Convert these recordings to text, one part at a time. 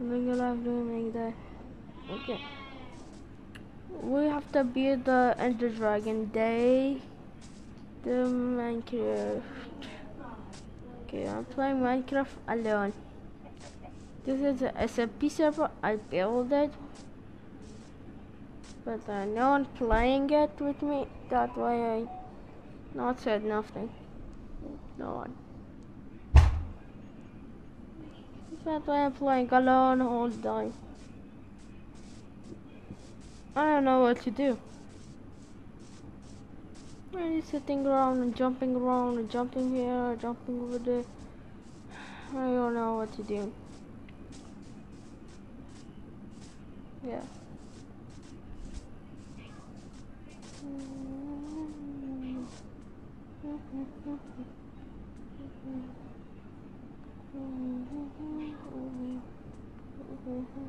Living your life doing that. Okay. We have to beat the Ender Dragon Day. The Minecraft. Okay, I'm playing Minecraft alone. This is a SMP server. I built it. But uh, no one playing it with me. That way I not said nothing. No one. That way I'm playing alone all the time. I don't know what to do. Really sitting around and jumping around and jumping here, jumping over there. I don't know what to do. Yeah. Mm-hmm.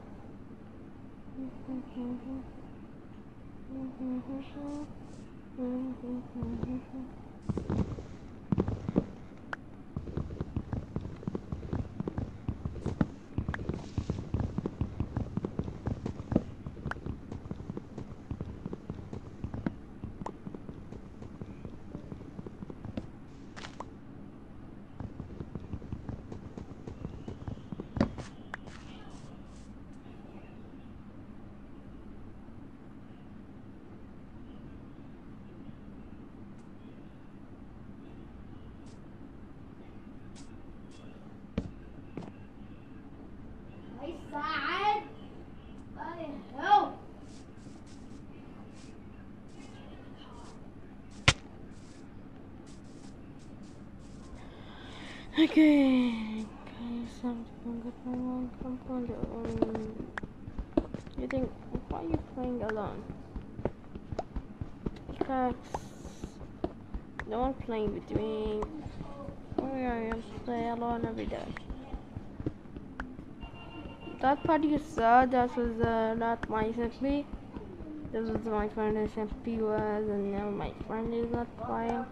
Um, you think why are you playing alone? Because no one playing with me. Oh yeah, I play alone every day. That part you saw, that was uh, not my SMP. This was my friend SMP was, and now my friend is not playing.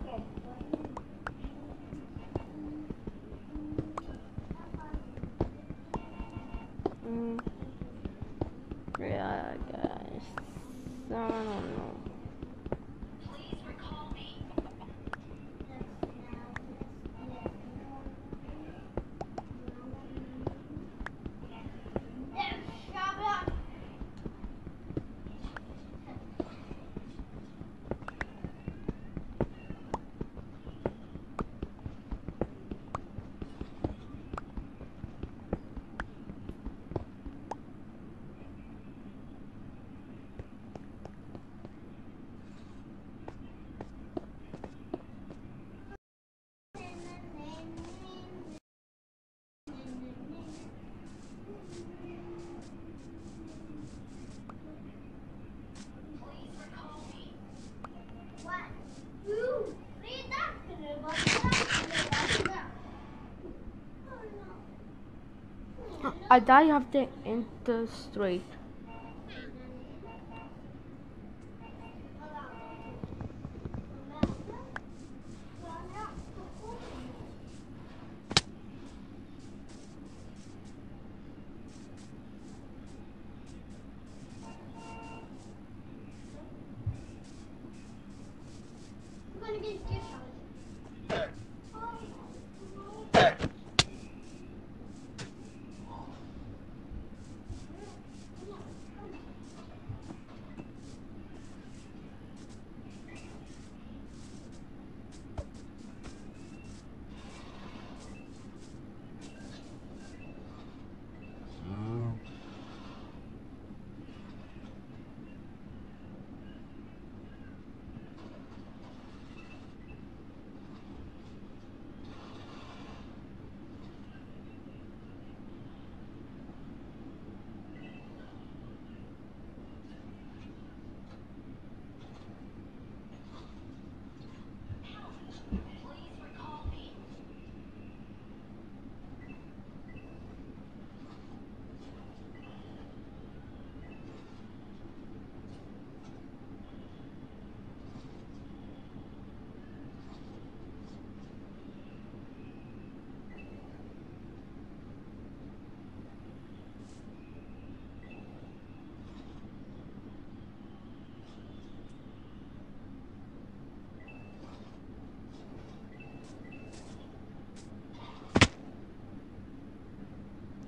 I die of the interstate. Oh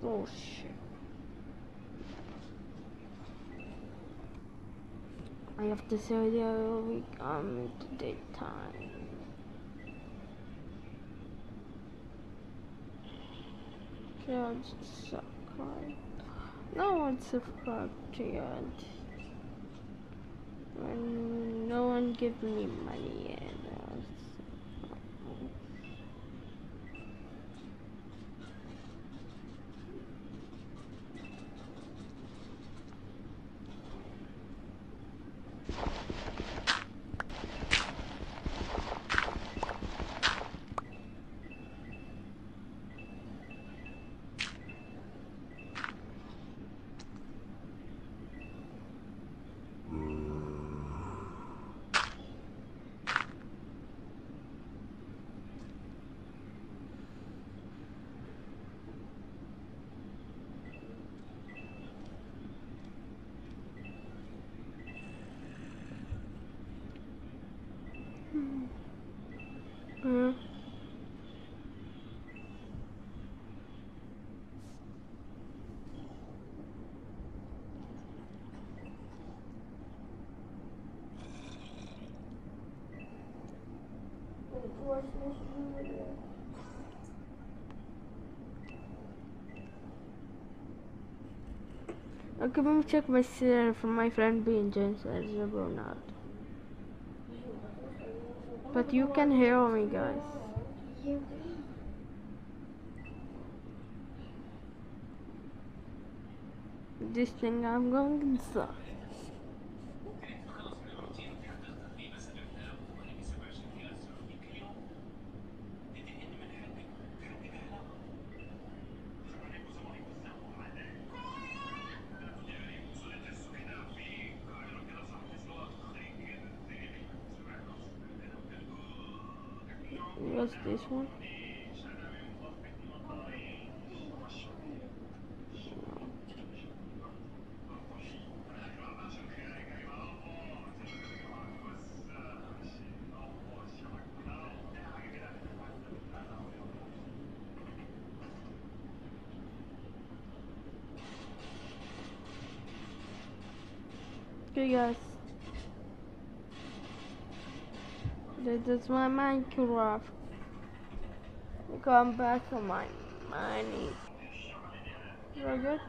shit. I have to say the other week um the daytime. Just subscribe. No one subscribed to yet. And no one give me money yet. Hmm. Okay, let me check my serial from my friend being James as a Ronald. But you can hear me, guys. This thing I'm going inside. This one? Okay guys. This is my Minecraft. Come back to my money. Very good.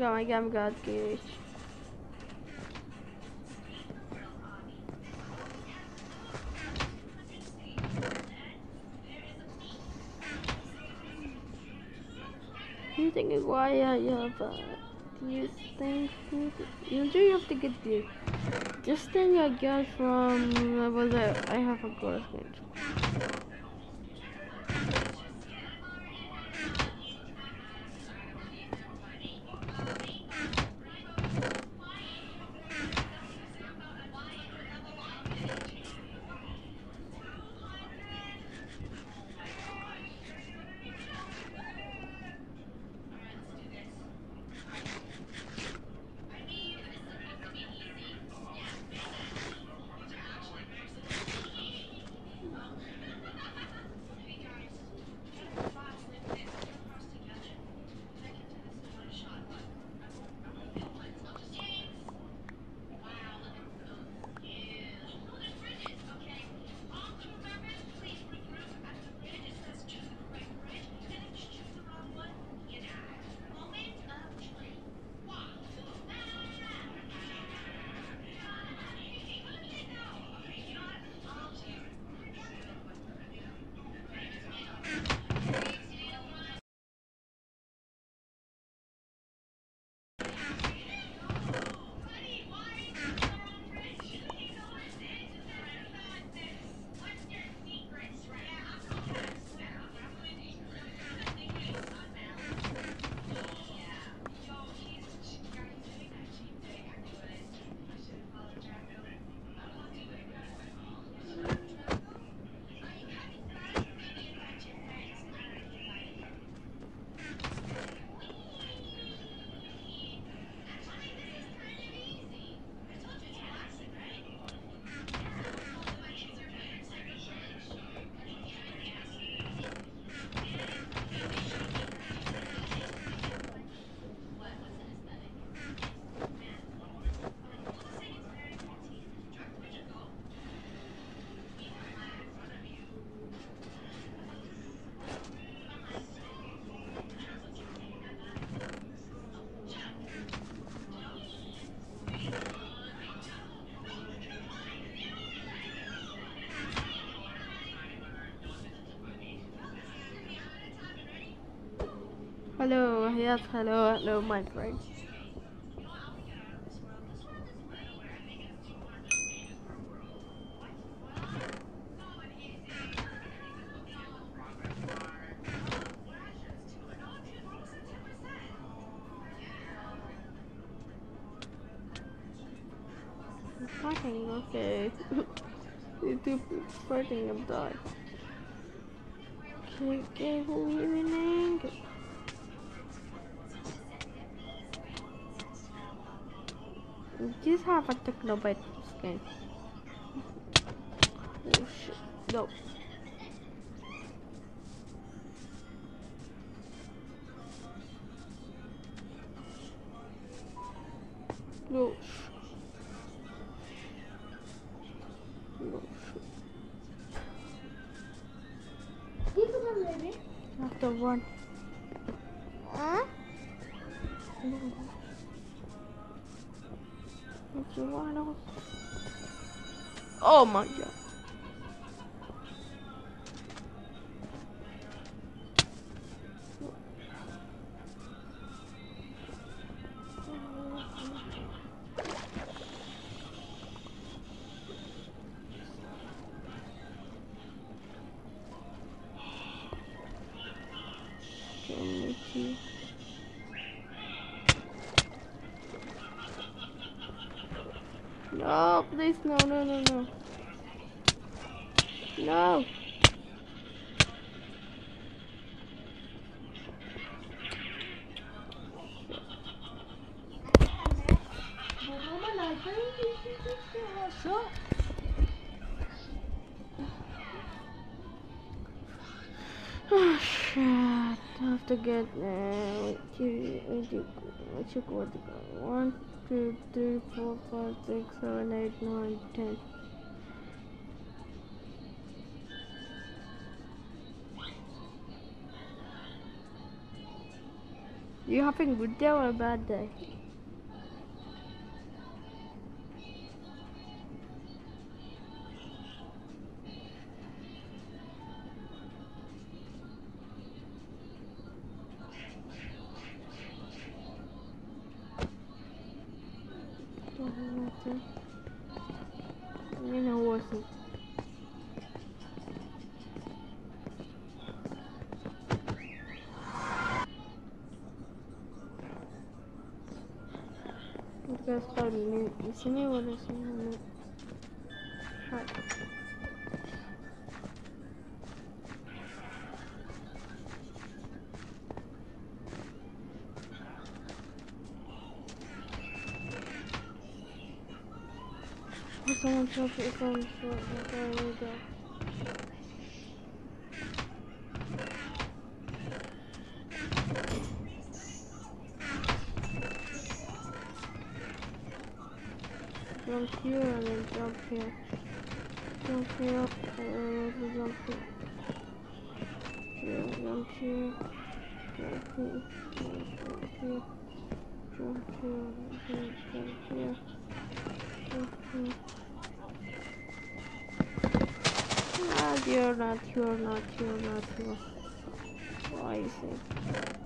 Oh my god, god, gosh. You think why I have uh, you think usually you have to get this thing I got from uh, was I I have a ghost Hello, yes, hello, hello, my friend. Fucking okay. YouTube is and die. Okay, okay, evening. Just have a Technoblade skin. Oh shit. No. No, please, no, no, no, no. No. Oh shit. I have to get uh, wait, two, wait, two, what to go. Two, three, four, five, six, seven, eight, nine, ten. You having a good day or a bad day? You guys called me. You me? What is? Hi. Oh, someone shot me. Shot me. There we go. Jump here and then jump here. Jump here and then jump here. Here, jump here. Jump here. Jump here. Jump here. then Jump here. Jump here. Ah, you're not, you're not, you're not, you're Why is it?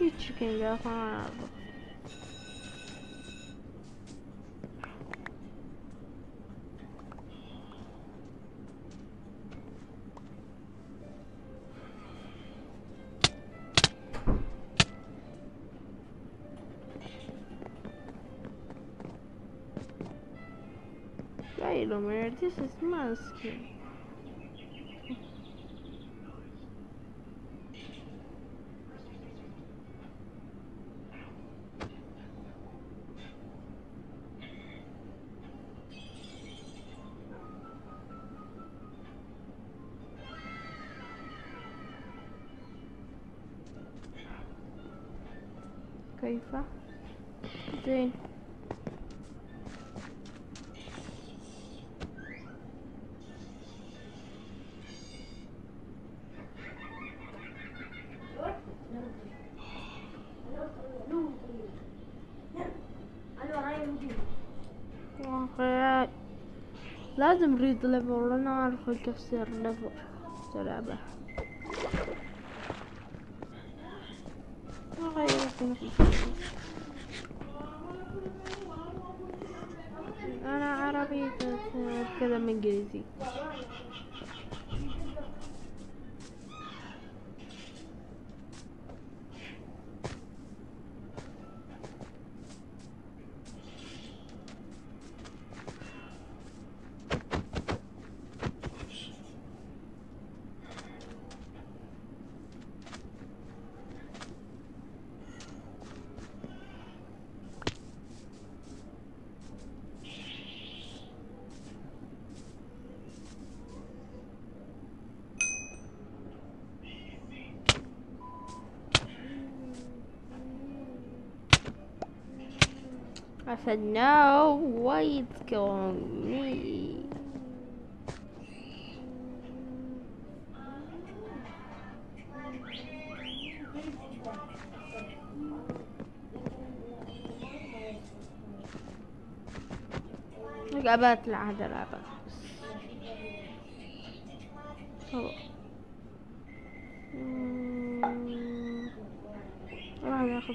Hiç çıkınca falan aldım. This is لازم ريد ليفل أنا أعرف كيف تصير ليفل تلعبه. غيرت. أنا عربي اتكلم إنجليزي. I said no, why it's killing me? لعبات العادة لعبات راح ناخذ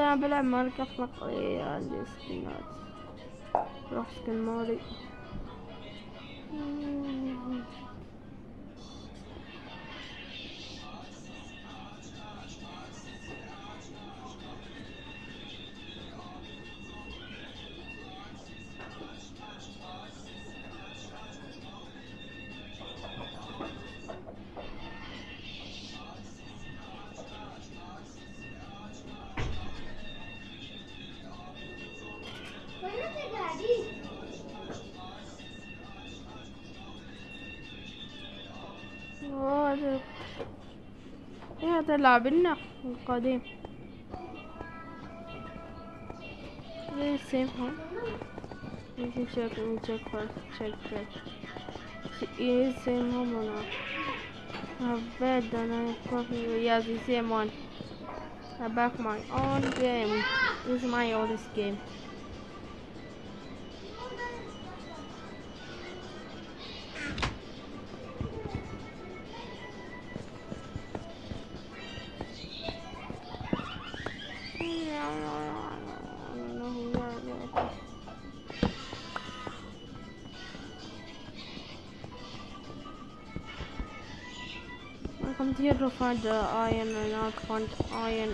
أنا بلعب ماينكرافت مقضي عندي سكنات. روح سكن مالي. اوه هذا ايه هذا لاعبنا القديم زي السيم هون You can check, let me check first, check, check. Is same home or not? I've bet and I probably, yes, the same one. I back my own game. This is my oldest game. here to find the iron and not find iron.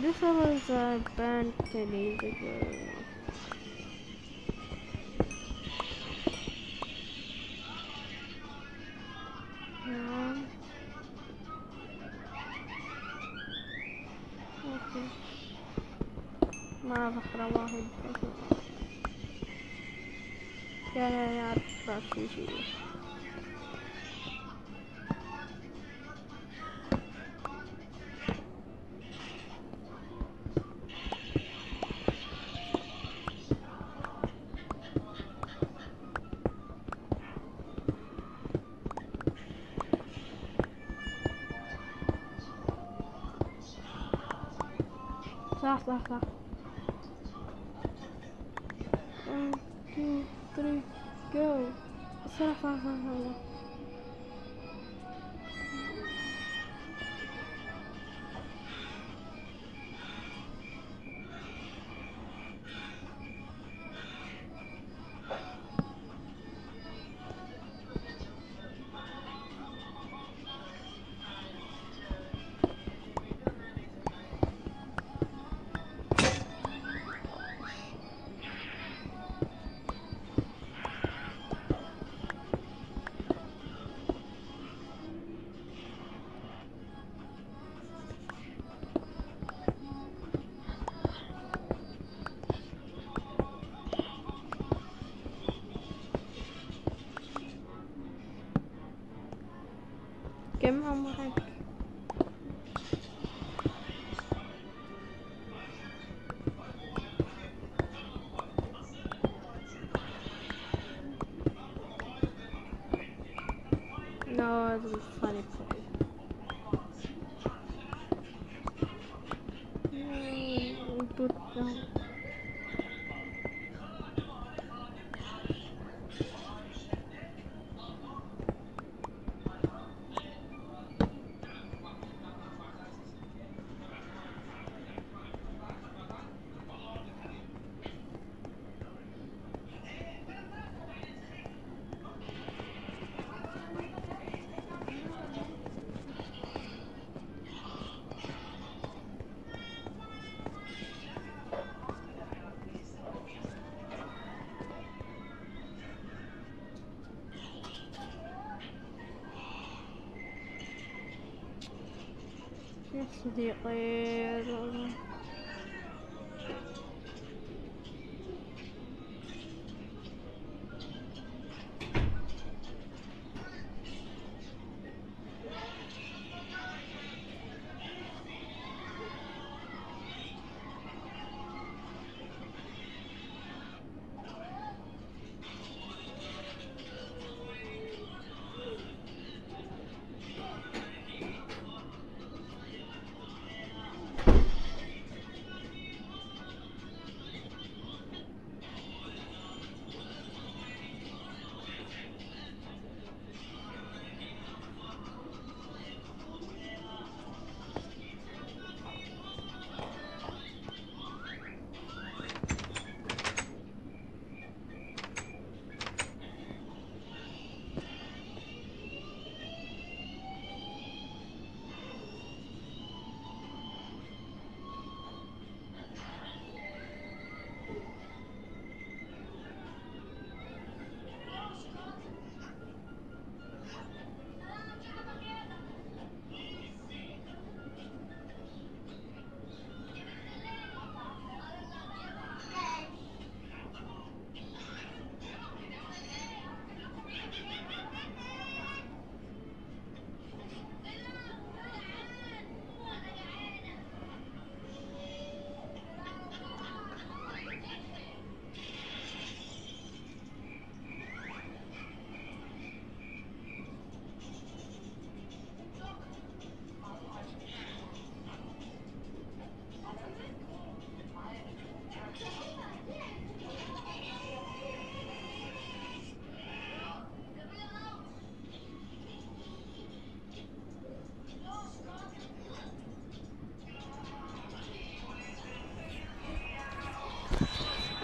This was a band 10 years ago. نعم. اوكي ما فكرة واحد yeah, yeah, yeah, that's you. Stop, stop, stop. 这还صديقي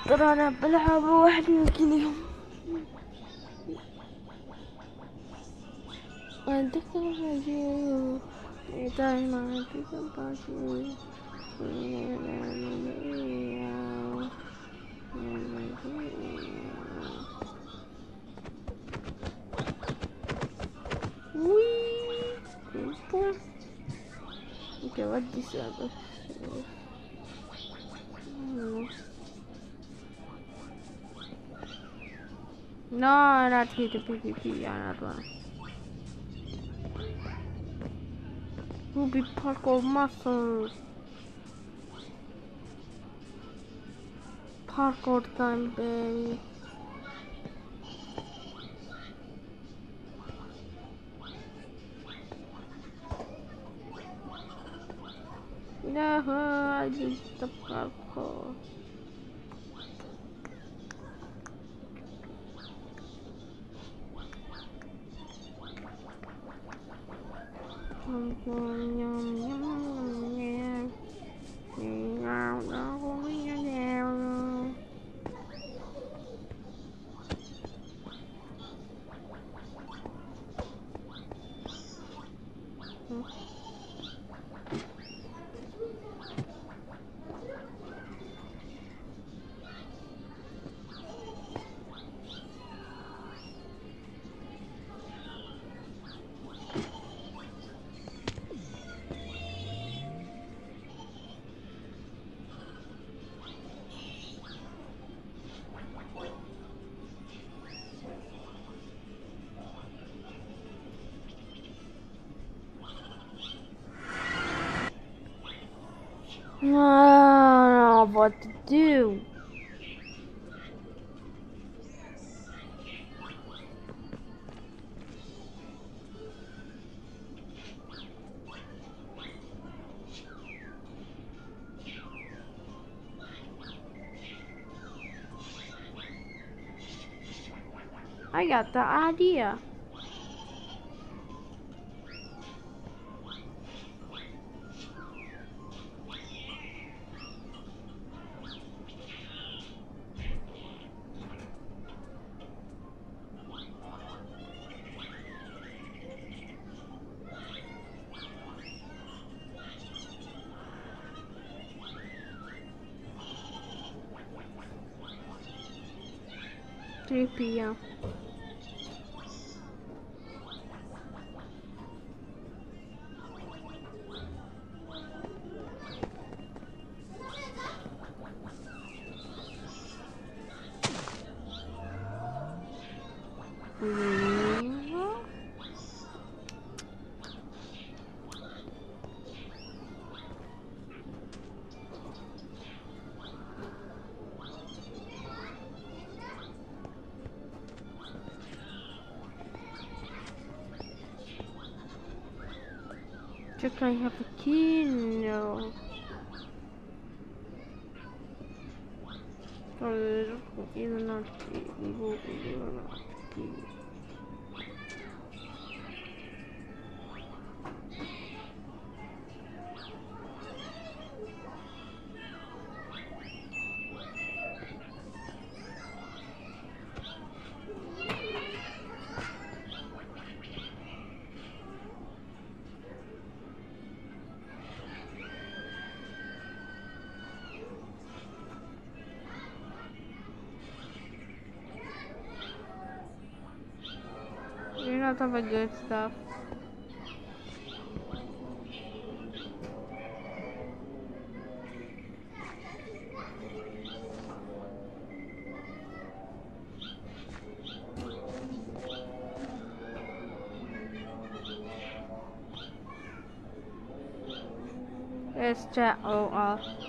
ترى أنا بلعب وحدي كل يوم عندك يجي دايما في كباشي Okay, what this other? No, not hit the PvP, yeah, not one. Ruby parkour muscle. Parkour time, baby. No, I did the parkour. I don't know what to do. I got the idea. Three p.m. You're not have a good stuff. S J O R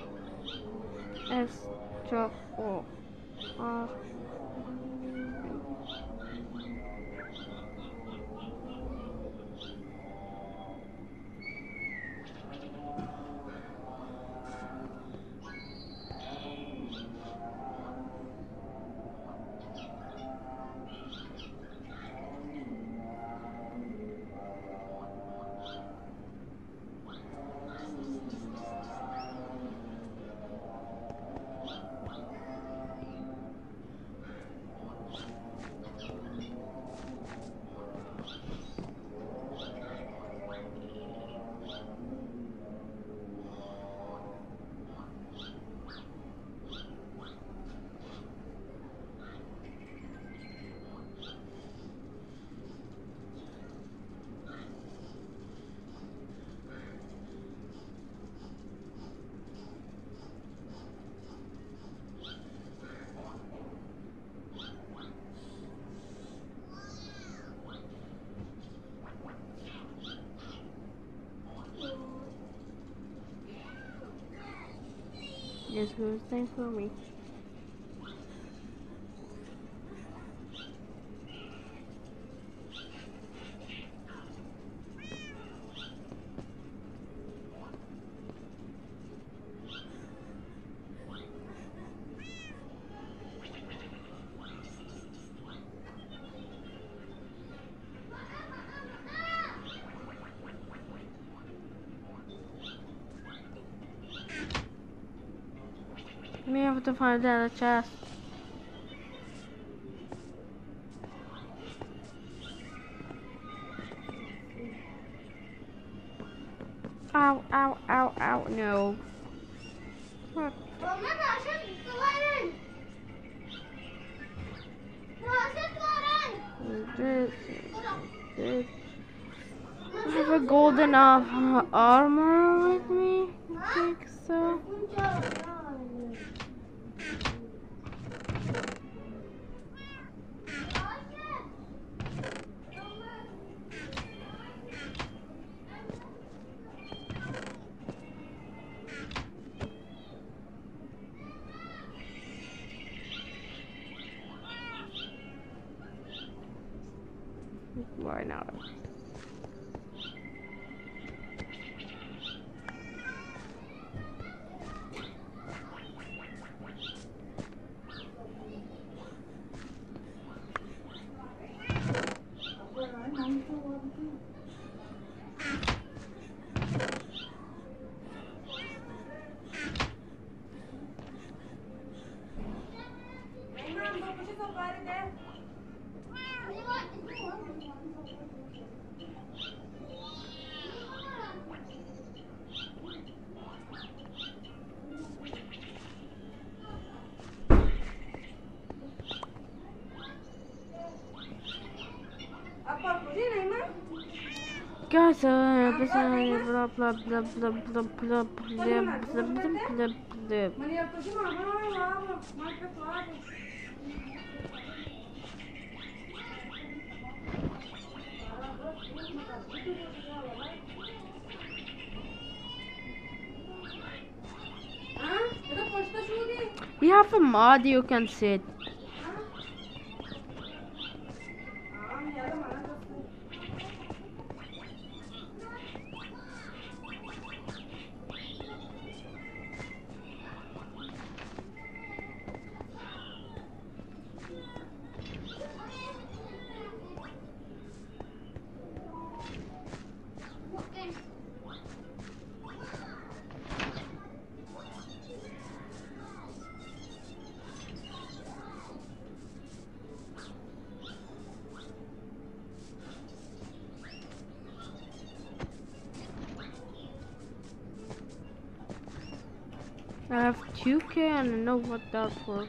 Just good thing for me. me able to find out a chest. Why not? Ah, we have a mod you can sit. Know what that's for.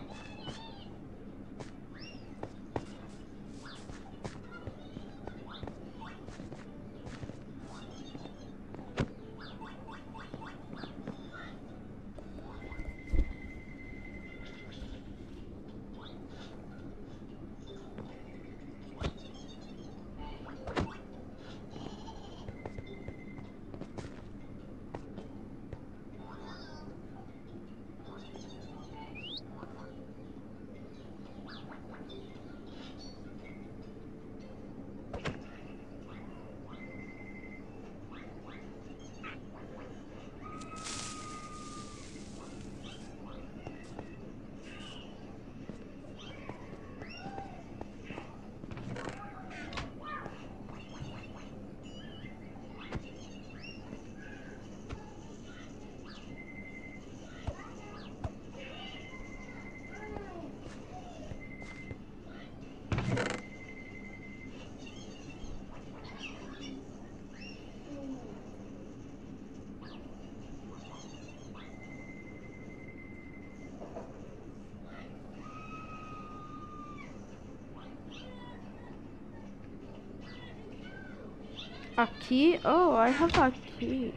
A key? Oh, I have a key.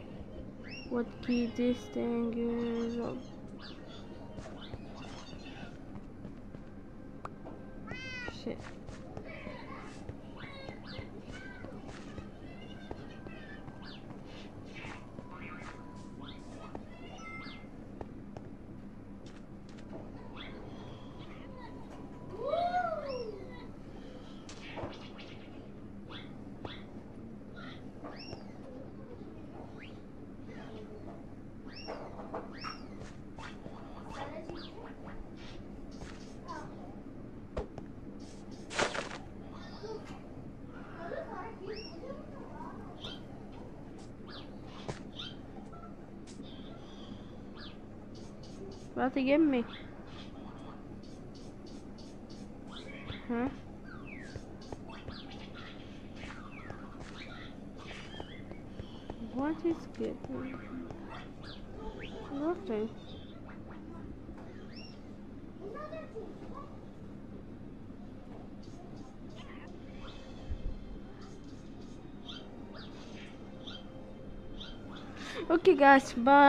What key this thing is? Shit. About to get me. Huh? What is getting? Nothing. Okay guys, bye.